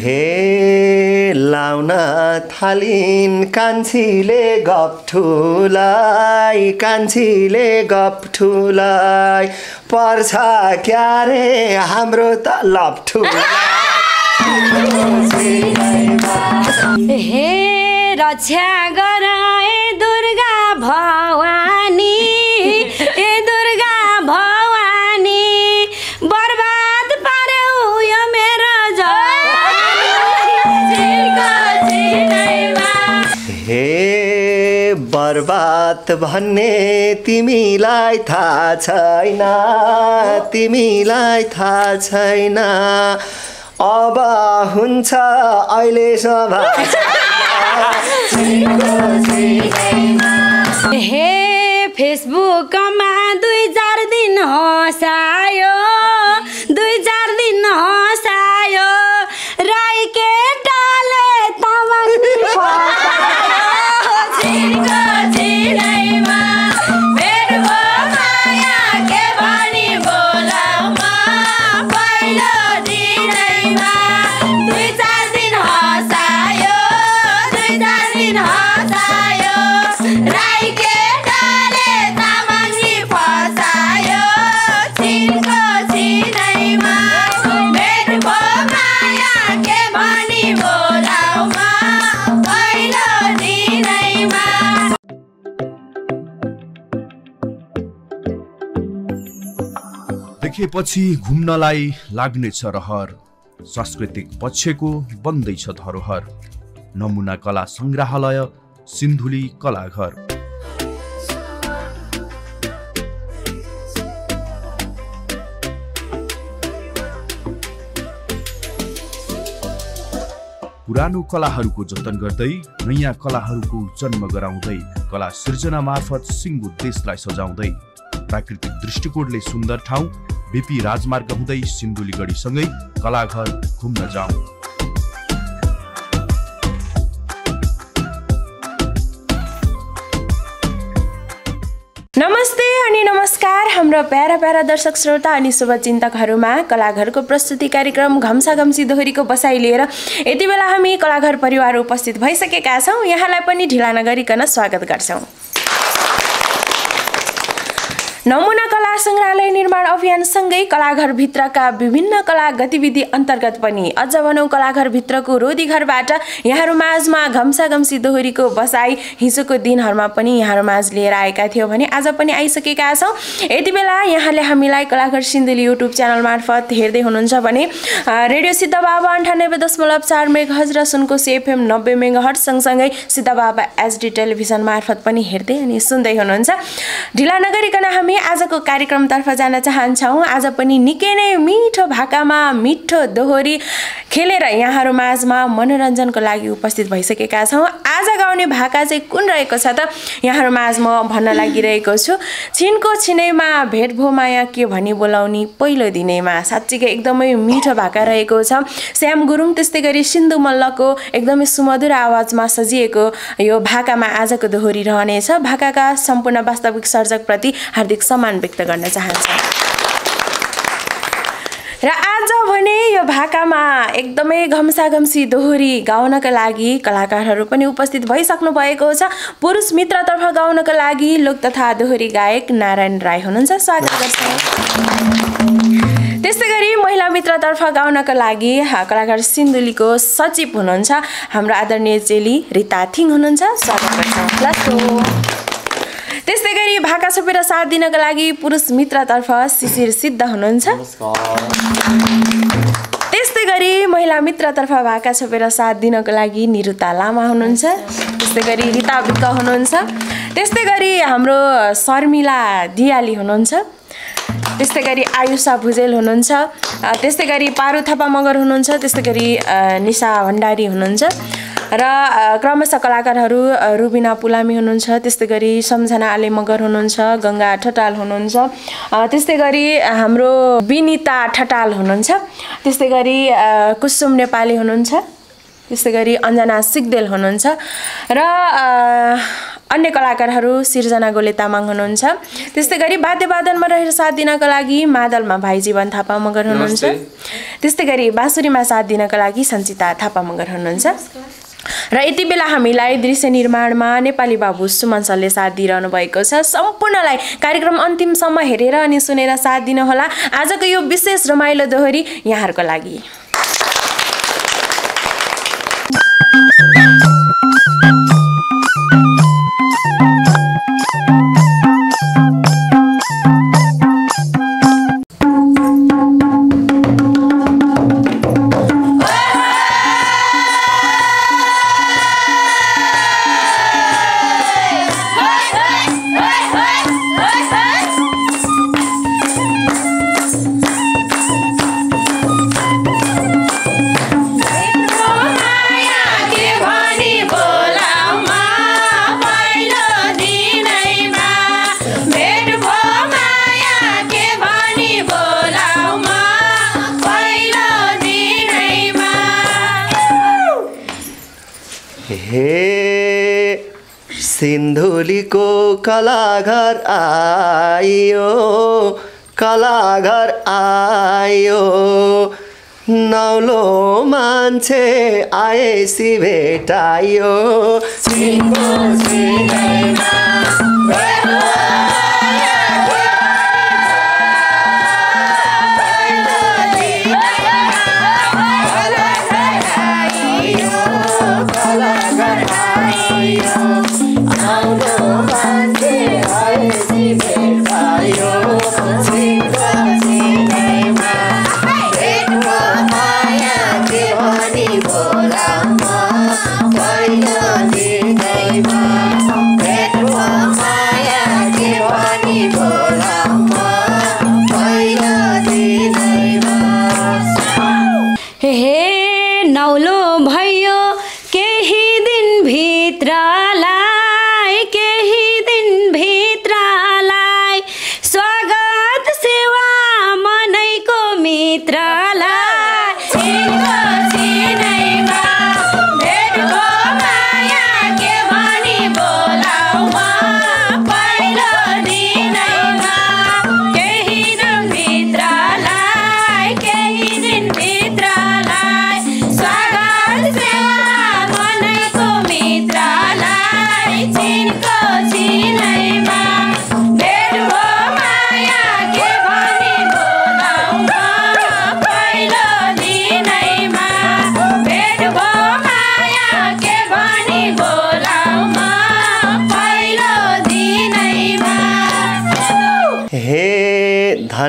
हे लाउन थालिन् कान्छीले गफ ठुलाई कान्छीले गफ ठुलाई पर्छ क्यारे हाम्रो त लफ हे रक्षा गराए बर्बाद भन्ने तिमीलाई थाहा छैन तिमीलाई थाहा छैन अब हुन्छ अहिले हे फेसबुकमा दुई चार दिन हँसायो देखेपछि घुम्नलाई लाग्नेछ रहर। सांस्कृतिक पक्षको बन्दैछ धरोहर। नमुना कला सङ्ग्रहालय सिन्धुली कलाघर। पुरानो कलाहरूको जतन गर्दै नयाँ कलाहरूको जन्म गराउँदै कला सिर्जना मार्फत सिङ्गो देशलाई सजाउँदै। प्राकृतिक दृष्टिकोणले सुन्दर ठाउँ बिपी राजमार्ग हुँदै सिन्धुली गढीसँगै कलाघर घुम्न जाउँ। नमस्ते अनि नमस्कार हाम्रो प्यारा प्यारा दर्शक श्रोता अनि शुभचिन्तकहरूमा कलाघरको प्रस्तुति कार्यक्रम घम्सा घम्सी दोहोरीको बसाइ लिएर यति बेला हामी कलाघर परिवार उपस्थित भइसकेका छौँ। यहाँलाई पनि ढिला नगरिकन स्वागत गर्छौँ। नमुना कला सङ्ग्रहालय निर्माण अभियानसँगै कलाघरभित्रका विभिन्न कला गतिविधि अन्तर्गत पनि अझ भनौँ कलाघरभित्रको रोदी घरबाट यहाँहरू माझमा घम्सा घम्सी दोहोरीको बसाई हिजोको दिनहरूमा पनि यहाँहरू माझ लिएर आएका थियौँ भने आज पनि आइसकेका छौँ। यति बेला यहाँले हामीलाई कलाघर सिन्धुली युट्युब च्यानल मार्फत हेर्दै हुनुहुन्छ भने रेडियो सिद्ध बाबा अन्ठानब्बे दशमलव चार मेघ हज र सुनको सेफएम नब्बे मेगा हट सँगसँगै सिद्ध बाबा एचडी टेलिभिजन मार्फत पनि हेर्दै अनि सुन्दै हुनुहुन्छ। ढिला नगरिकन हामी आजको कार्यक्रमतर्फ जान चाहन्छौँ। आज पनि निकै नै मिठो भाकामा मिठो दोहोरी खेलेर यहाँहरू माझमा मनोरञ्जनको लागि उपस्थित भइसकेका छौँ। आज गाउने भाका चाहिँ कुन रहेको छ त? यहाँहरू माझ म भन्न लागिरहेको छु। छिनको छिनैमा भेट भो माया के भनी बोलाउने पहिलो दिनैमा साँच्चीकै एकदमै मिठो भाका रहेको छ। श्याम गुरुङ त्यस्तै गरी सिन्धु मल्लको एकदमै सुमधुर आवाजमा सजिएको यो भाकामा आजको दोहोरी रहनेछ। भाकाका सम्पूर्ण वास्तविक सर्जकप्रति हार्दिक सम्मान व्यक्त गर्न चाहन्छु। र आज भने यो भाकामा एकदमै घम्साघम्सी दोहोरी गाउनका लागि कलाकारहरू पनि उपस्थित भइसक्नु भएको छ। पुरुष मित्रतर्फ गाउनका लागि लोक तथा दोहोरी गायक नारायण राई हुनुहुन्छ। स्वागत गर्छौँ। त्यस्तै गरी महिला मित्रतर्फ गाउनका लागि कलाकार सिन्धुलीको सचिव हुनुहुन्छ। हाम्रो आदरणीय चेली रिता थिङ हुनुहुन्छ। स्वागत गर्छौँ। त्यस्तै गरी भाका छोपेर साथ दिनका लागि पुरुष मित्रतर्फ शिशिर सिद्ध हुनुहुन्छ। त्यस्तै गरी महिला मित्रतर्फ भाका छोपेर साथ दिनको लागि निरुता लामा हुनुहुन्छ। त्यस्तै गरी रिता विक्क हुनुहुन्छ। त्यस्तै गरी हाम्रो शर्मिला दियाली हुनुहुन्छ। त्यस्तै गरी आयुषा भुजेल हुनुहुन्छ। त्यस्तै गरी पारु थापा मगर हुनुहुन्छ त्यस्तै गरी निशा भण्डारी हुनुहुन्छ। र क्रमशः कलाकारहरू रुबिना पुलामी हुनुहुन्छ त्यस्तै गरी सम्झना आले मगर हुनुहुन्छ गङ्गा ठटाल हुनुहुन्छ। त्यस्तै गरी हाम्रो विनिता ठटाल हुनुहुन्छ। त्यस्तै गरी कुसुम नेपाली हुनुहुन्छ। त्यस्तै गरी अञ्जना सिग्देल हुनुहुन्छ। र अन्य कलाकारहरू सिर्जना गोले तामाङ हुनुहुन्छ। त्यस्तै गरी वाद्यवादनमा रहेर साथ दिनको लागि मादलमा भाइ जीवन थापा मगर हुनुहुन्छ। त्यस्तै गरी बाँसुरीमा साथ दिनको लागि सञ्चिता थापा मगर हुनुहुन्छ। र यति बेला हामीलाई दृश्य निर्माणमा नेपाली बाबु सुमन सरले साथ दिइरहनु भएको छ। सम्पूर्णलाई कार्यक्रम अन्तिमसम्म हेरेर अनि सुनेर साथ दिनुहोला। आजको यो विशेष रमाइलो दोहोरी यहाँहरूको लागि।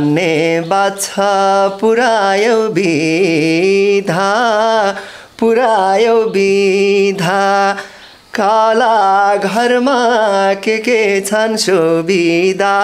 धन्यवाद छ पुऱ्यायो विधा पुऱ्यायो विधा। काला घरमा के के छन् सुविधा?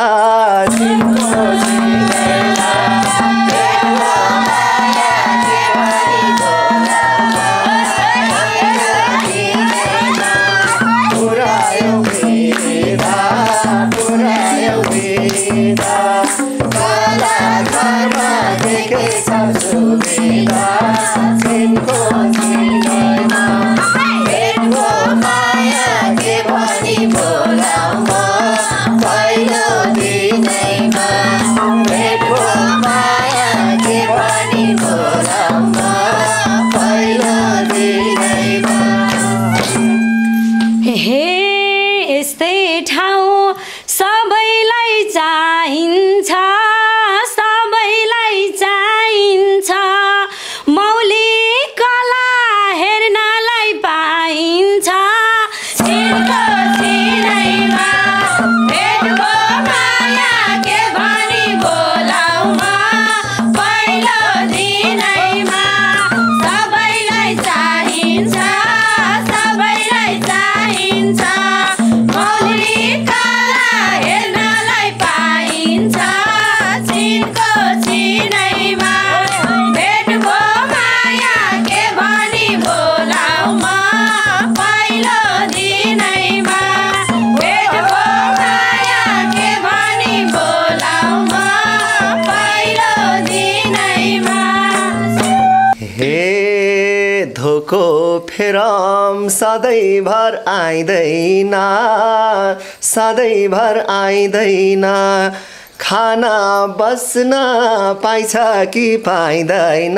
राम सधैँभर आइँदैन सधैँभर आइँदैन खाना बस्न पाइछ कि पाइँदैन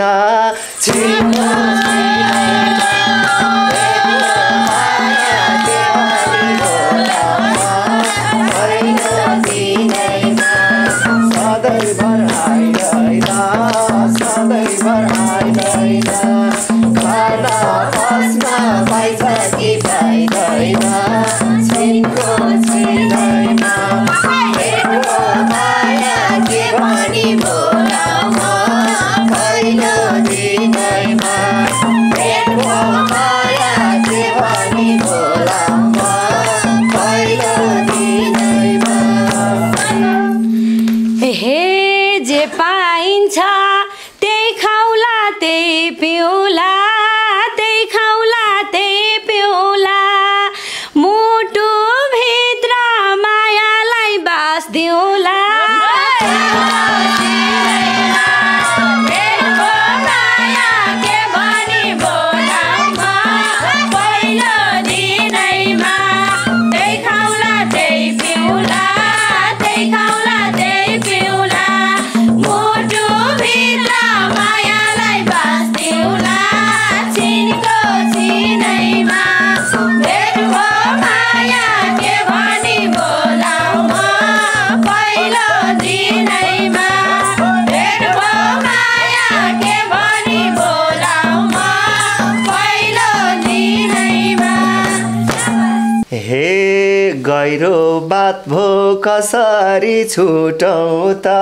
भो कसरी छुटौँ त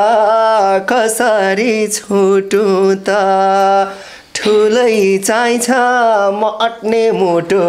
कसरी छुटु त ठुलै चाहिन्छ म अट्ने मुटु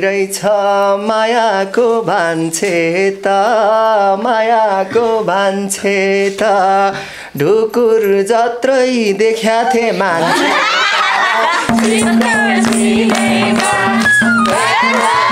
रहेछ मायाको भान्छे त मायाको भान्छे त ढुकुर जत्रै देखा थिए मान्छे।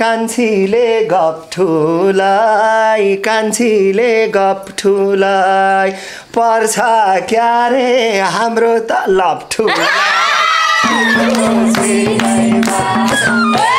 कान्छीले गप्ठुलाई कान्छीले गप्ठुलाई पर्छ क्यारे हाम्रो त लप्ठुलाई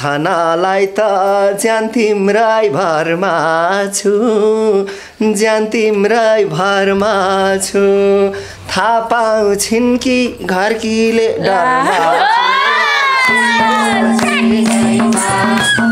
छानालाई त ज्यान तिम्रै भरमा छु। ज्यान तिम्रै भरमा छु। थाहा पाउँछिन् कि घरकीले डरमा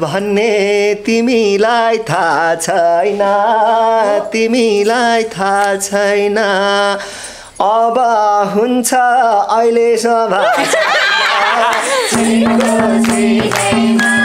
भन्ने तिमीलाई थाहा छैन तिमीलाई थाहा छैन। अब हुन्छ अहिले सभा।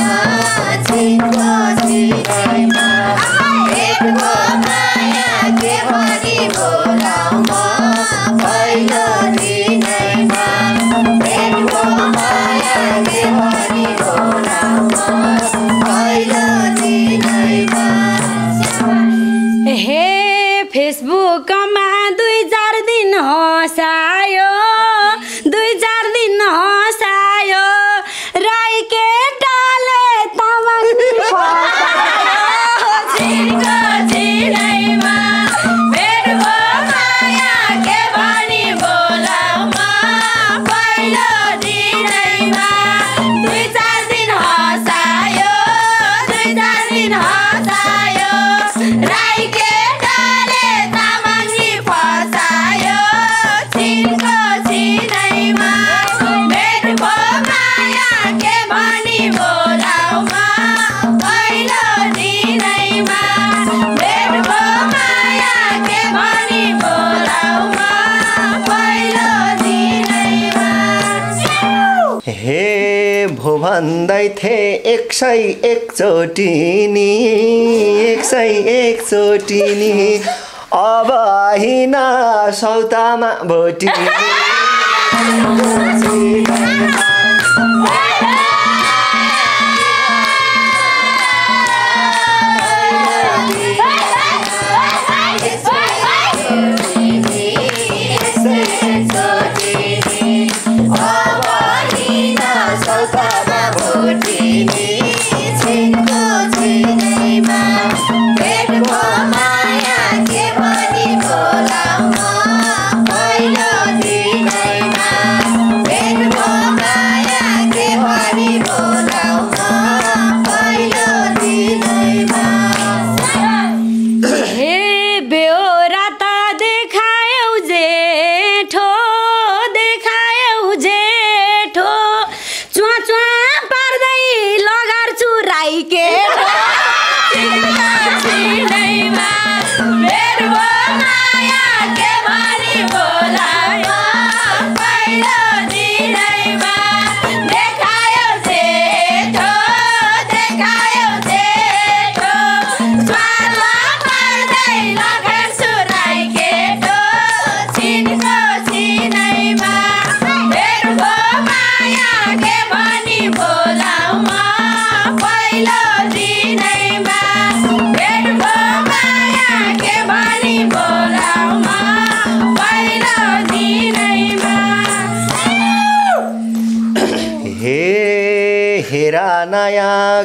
Yeah. सय एकचोटि नि एक सय एकचोटि नि। अब हिँड सौतामा भोटिनी।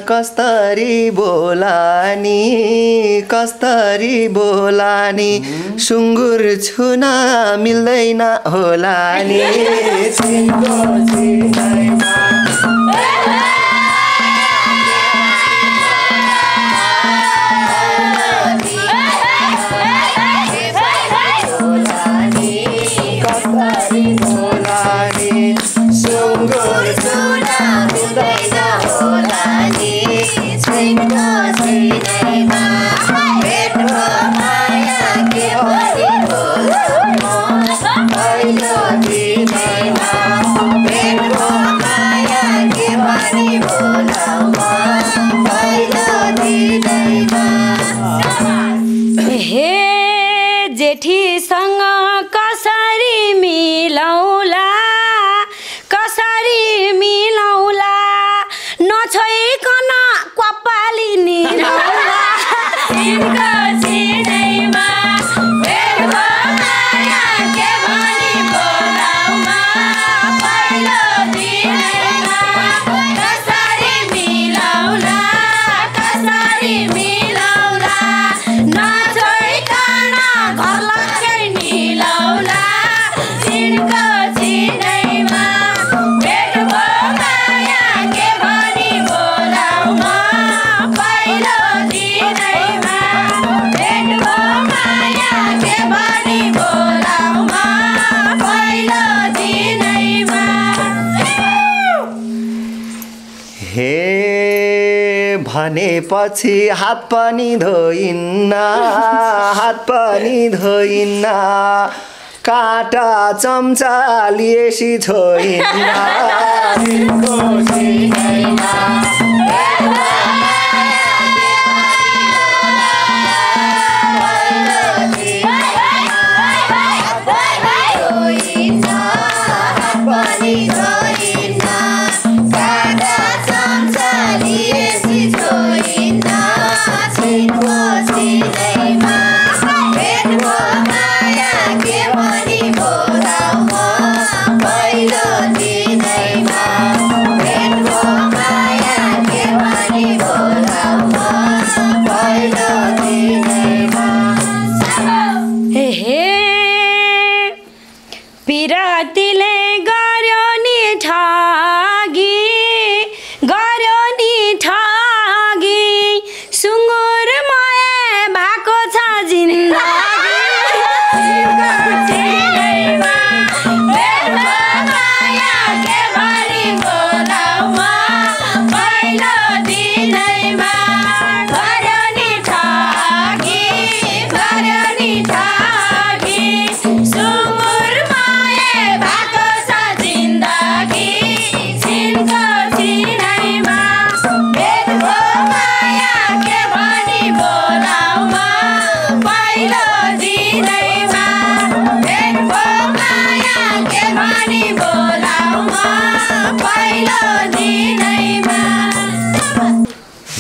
कस्तरी बोलानी कस्तरी बोलानी सुँगुर छुन मिल्दैन होला नि। कसरी मिलाउला भनेपछि हात पनि धोइन्न हात पनि धोइन्न काँटा चम्चा लिएसी छोइन्न Bonito.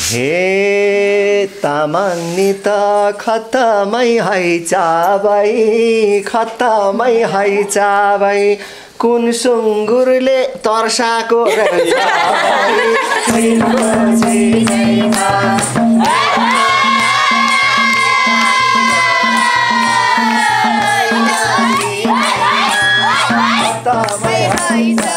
हे तामाङ्नी त खतमै है चाबै खतमै है चाबै कुन सुँगुरले तर्साको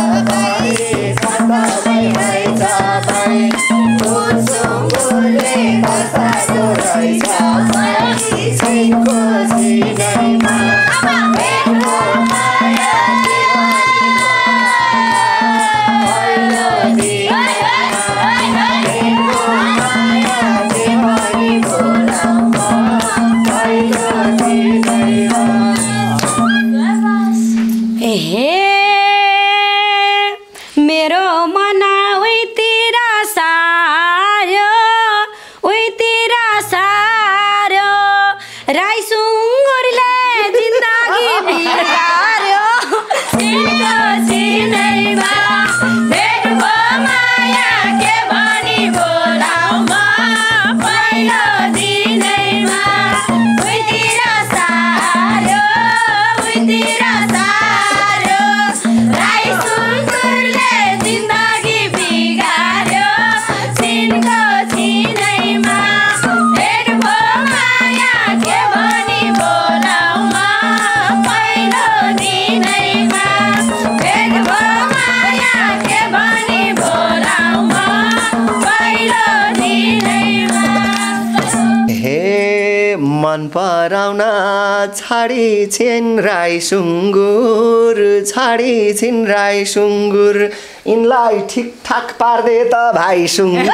छाडेछन् राई सुँगुर छाडेछन् राई सुँगुर। यिनलाई ठिकठाक पार्दे त भाइ सुँगुर।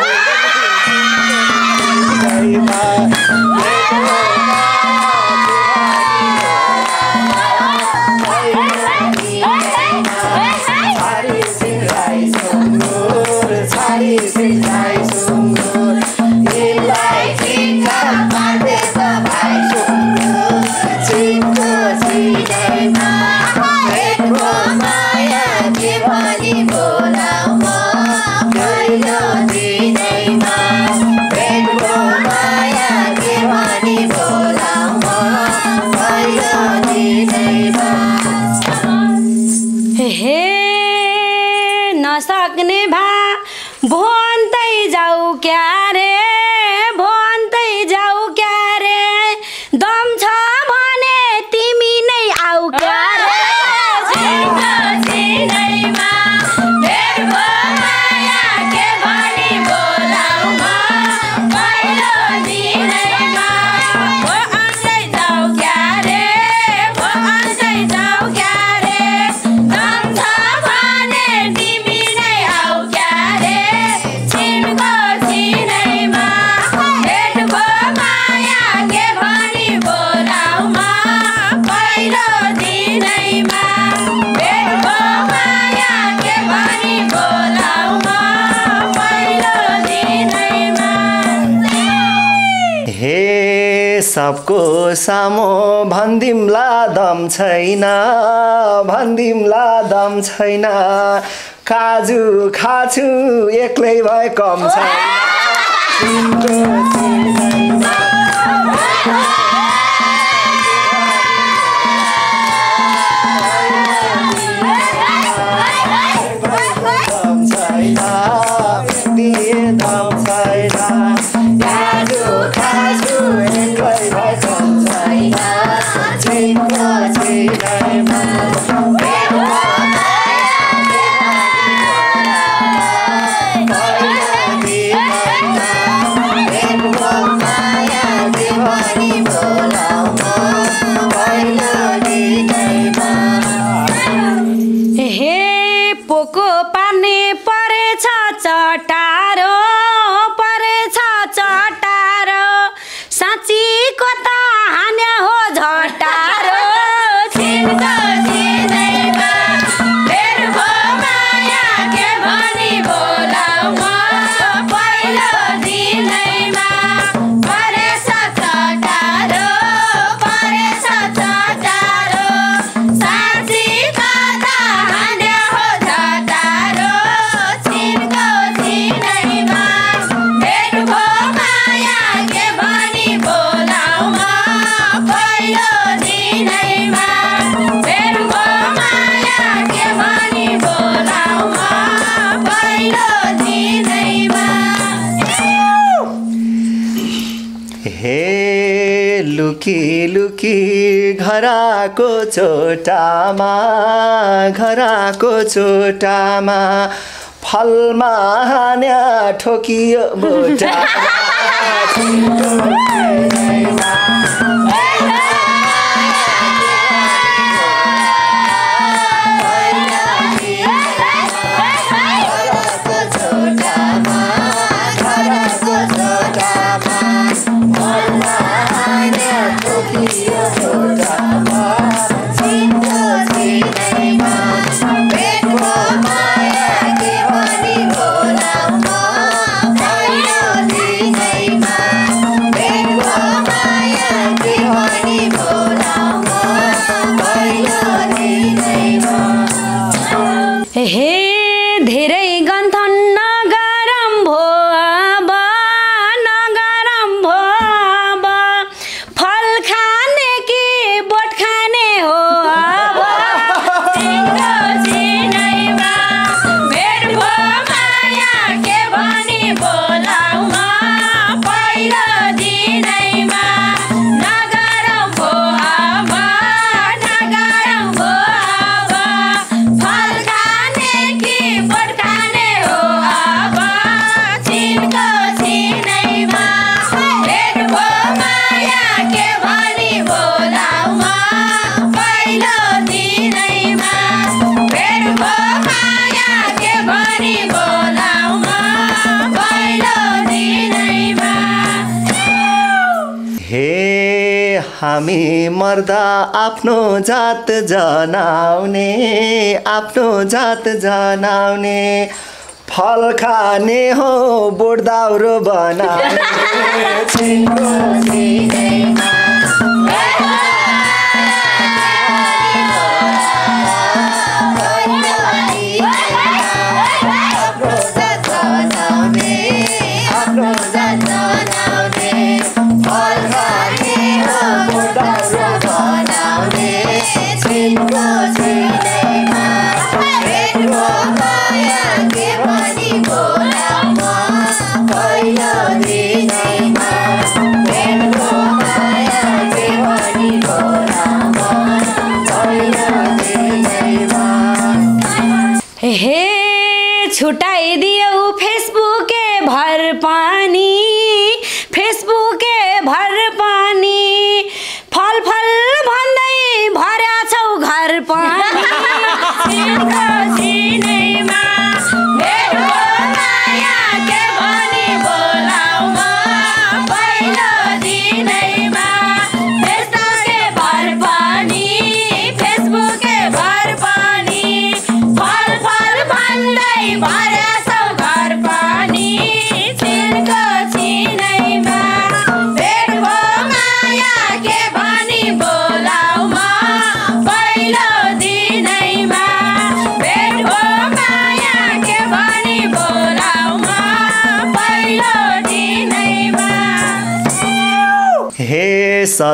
सबको सामो भन्दिम्ला दम छैन भन्दिम्ला दम छैन। काजु खाछु एक्लै भए कम छ लुकी लुकी घराको छोटामा घराको छोटामा फलमा हान्या ठोकियो बुटा हामी मर्दा आफ्नो जात जनाउने आफ्नो जात जनाउने। फल खाने हो बोट बनाउने।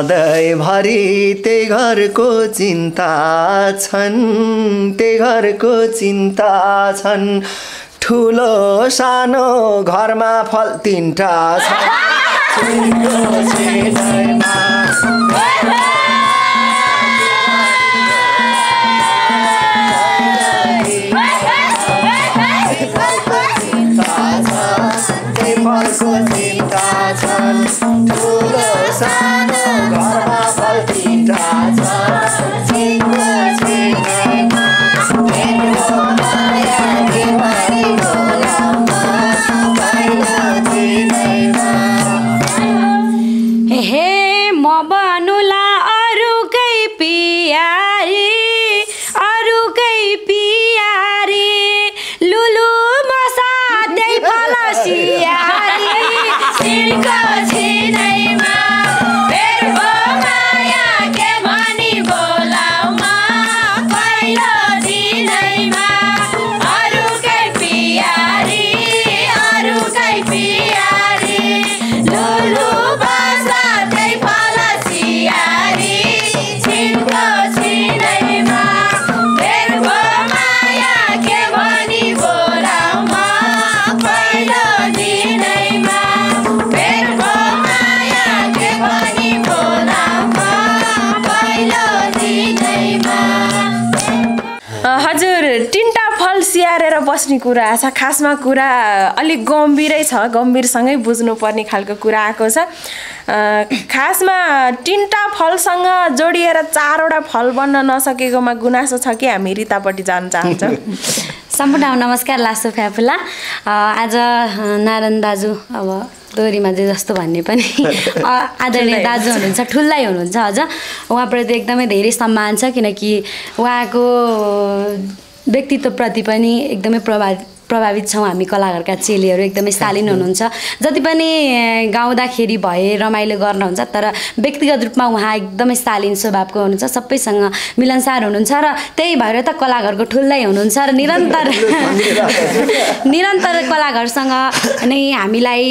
सधैँभरि त्यही घरको चिन्ता छन् त्यही घरको चिन्ता छन्। ठुलो सानो घरमा फल तिनवटा छन्। बस्ने कुरा छ खासमा कुरा अलिक गम्भीरै छ गम्भीरसँगै बुझ्नुपर्ने खालको कुरा आएको छ। खासमा तिनवटा फलसँग जोडिएर चारवटा फल बन्न नसकेकोमा गुनासो छ कि हामी रितापट्टि जान चाहन्छौँ। सम्पूर्ण नमस्कार लासो फ्याफुला आज नारायण दाजु अब दोहोरीमा चाहिँ जस्तो भन्ने पनि आदरणीय दाजु हुनुहुन्छ ठुलै हुनुहुन्छ अझ। उहाँप्रति एकदमै धेरै सम्मान छ किनकि उहाँको व्यक्तित्वप्रति पनि एकदमै प्रभावित प्रभावित छौँ हामी कलाकारका चेलीहरू एकदमै शालीन हुनुहुन्छ। जति पनि गाउँदाखेरि भए रमाइलो गर्नुहुन्छ तर व्यक्तिगत रूपमा उहाँ एकदमै शालीन स्वभावको हुनुहुन्छ सबैसँग मिलनसार हुनुहुन्छ र त्यही भएर त कलाकारको ठुलै हुनुहुन्छ र निरन्तर निरन्तर कलाकारसँग नै हामीलाई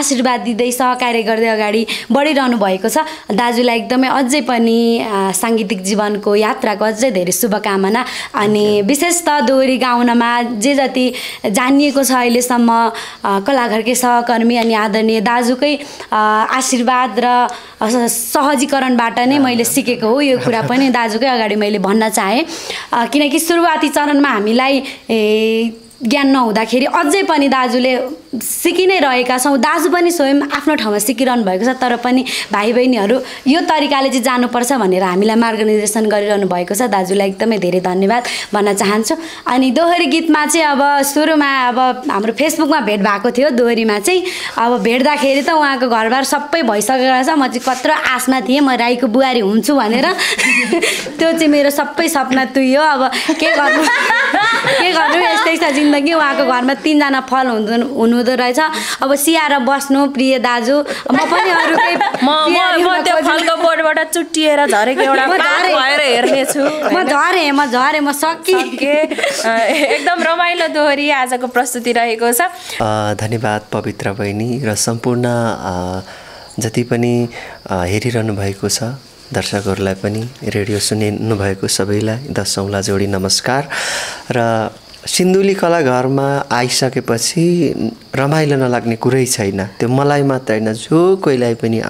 आशीर्वाद दिँदै सहकार्य गर्दै अगाडि बढिरहनु भएको छ। दाजुलाई एकदमै अझै पनि साङ्गीतिक जीवनको यात्राको अझै धेरै शुभकामना। अनि विशेष त दोहोरी गाउनमा जे जति जानिएको छ अहिलेसम्म कलाघरकै सहकर्मी अनि आदरणीय दाजुकै आशीर्वाद र सहजीकरणबाट नै मैले सिकेको हो। यो कुरा पनि दाजुकै अगाडि मैले भन्न चाहेँ। किनकि सुरुवाती चरणमा हामीलाई ज्ञान नहुँदाखेरि अझै पनि दाजुले सिकि नै रहेका छौँ। दाजु पनि स्वयं आफ्नो ठाउँमा सिकिरहनु भएको छ तर पनि भाइ बहिनीहरू यो तरिकाले चाहिँ जानुपर्छ भनेर हामीलाई मार्गनिर्देशन गरिरहनु भएको छ। दाजुलाई एकदमै धेरै धन्यवाद भन्न चाहन्छु। अनि दोहोरी गीतमा चाहिँ अब सुरुमा अब हाम्रो फेसबुकमा भेट भएको थियो। दोहोरीमा चाहिँ अब भेट्दाखेरि त उहाँको घरबार सबै भइसकेको रहेछ। म चाहिँ कत्रो आशमा थिएँ म राईको बुहारी हुन्छु भनेर। त्यो चाहिँ मेरो सबै सपना तुइयो अब के गर्नु? के गर्नु? यस्तै छ जिन्दगी। उहाँको घरमा तिनजना फल हुँदो हुनुहुँदो रहेछ। अब सियाएर बस्नु प्रिय दाजु म पनि म त्यो फलको बोर्डबाट चुट्टिएर झरेको एउटा। भएर हेर्नेछु। म झरेँ म झरेँ म सकिएँ एकदम रमाइलो दोहोरी आजको प्रस्तुति रहेको छ। अ, धन्यवाद पवित्र बहिनी र सम्पूर्ण जति पनि हेरिरहनु भएको छ दर्शकहरूलाई पनि रेडियो सुनिनु भएको सबैलाई दसौँला जोडी नमस्कार। र सिन्धुली कलाघरमा आइसकेपछि रमाइलो नलाग्ने कुरै छैन। त्यो मलाई मात्र होइन जो कोहीलाई पनि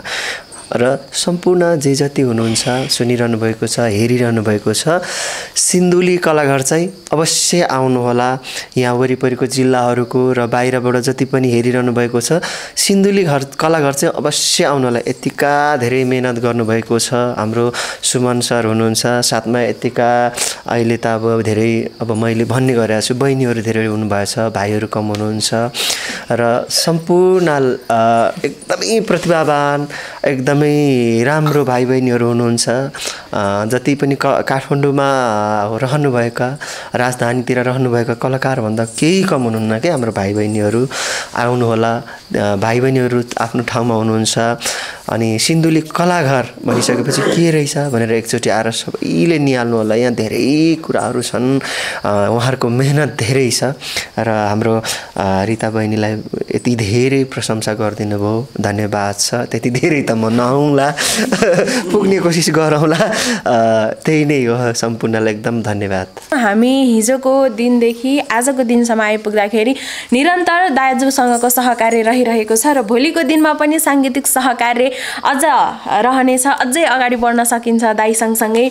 र सम्पूर्ण जे जति हुनुहुन्छ सुनिरहनु भएको छ हेरिरहनु भएको छ सिन्धुली कलाघर चाहिँ अवश्य आउनुहोला। यहाँ वरिपरिको जिल्लाहरूको र बाहिरबाट जति पनि हेरिरहनु भएको छ सिन्धुली घर कलाघर चाहिँ अवश्य आउनुहोला। यतिका धेरै मेहनत गर्नुभएको छ। हाम्रो सुमन सर हुनुहुन्छ। साथमा यतिका अहिले त अब धेरै अब मैले भन्ने गरेको छु बहिनीहरू धेरै हुनुभएछ भाइहरू कम हुनुहुन्छ। र सम्पूर्ण एकदमै प्रतिभावान एकदमै राम्रो भाइ बहिनीहरू हुनुहुन्छ जति पनि क काठमाडौँमा रहनुभएका राजधानीतिर रहनुभएका कलाकारभन्दा केही कम हुनुहुन्न क्या हाम्रो भाइ बहिनीहरू आउनुहोला भाइ बहिनीहरू आफ्नो ठाउँमा हुनुहुन्छ। अनि सिन्धुली कलाघर भनिसकेपछि के रहेछ भनेर एकचोटि आएर सबैले निहाल्नु होला। यहाँ धेरै कुराहरू छन् उहाँहरूको मेहनत धेरै छ र हाम्रो रिता बहिनीलाई यति धेरै प्रशंसा गरिदिनु भयो। धन्यवाद छ। त्यति धेरै त म नआउँला पुग्ने कोसिस गरौँला। त्यही नै हो सम्पूर्णलाई एकदम धन्यवाद। हामी हिजोको दिनदेखि आजको दिनसम्म आइपुग्दाखेरि निरन्तर दाजुसँगको सहकार्य रहिरहेको छ र भोलिको दिनमा पनि साङ्गीतिक सहकार्य अझ रहनेछ अझै अगाडि बढ्न सकिन्छ दाई सँगसँगै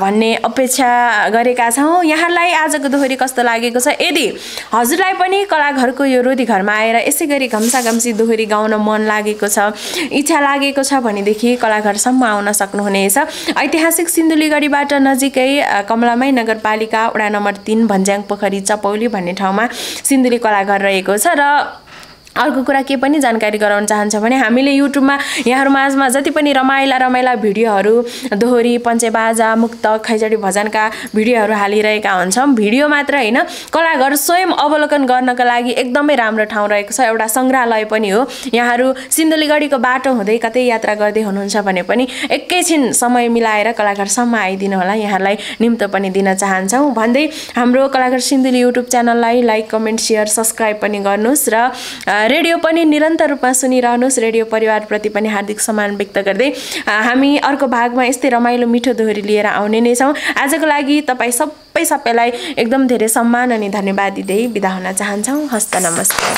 भन्ने अपेक्षा गरेका छौँ। यहाँलाई आजको दोहोरी कस्तो लागेको छ? यदि हजुरलाई पनि कलाघरको यो रोधी घरमा आएर यसै गरी घम्सा घम्सी दोहोरी गाउन मन लागेको छ इच्छा लागेको छ भनेदेखि कलाघरसम्म आउन सक्नुहुनेछ। ऐतिहासिक सिन्धुलीगढीबाट नजिकै अ, कमलामाई नगरपालिका वडा नम्बर तिन भन्ज्याङ पोखरी चपौली भन्ने ठाउँमा सिन्धुली कलाघर रहेको छ र अर्को कुरा के पनि जानकारी गराउन चाहन्छ भने हामीले युट्युबमा यहाँहरू माझमा जति पनि रमाइला रमाइला भिडियोहरू दोहोरी पञ्चेबाजा मुक्त खैजडी भजनका भिडियोहरू हालिरहेका हुन्छौँ। भिडियो मात्र होइन कलाघर स्वयं अवलोकन गर्नका लागि एकदमै राम्रो ठाउँ रहेको छ। एउटा सङ्ग्रहालय पनि हो। यहाँहरू सिन्धुलीगढीको बाटो हुँदै कतै यात्रा गर्दै हुनुहुन्छ भने पनि एकैछिन समय मिलाएर कलाघरसम्म आइदिनु होला। यहाँहरूलाई निम्तो पनि दिन चाहन्छौँ। भन्दै हाम्रो कलाघर सिन्धुली युट्युब च्यानललाई लाइक कमेन्ट सेयर सब्सक्राइब पनि गर्नुहोस् र रेडियो पनि निरन्तर रूपमा सुनिरहनुहोस् रेडियो परिवारप्रति पनि हार्दिक सम्मान व्यक्त गर्दै हामी अर्को भागमा यस्तै रमाइलो मिठो दोहोरी लिएर आउने नै छौँ। आजको लागि तपाईँ सबै सबैलाई एकदम धेरै सम्मान अनि धन्यवाद दिँदै बिदा हुन चाहन्छौँ। हस्त नमस्कार।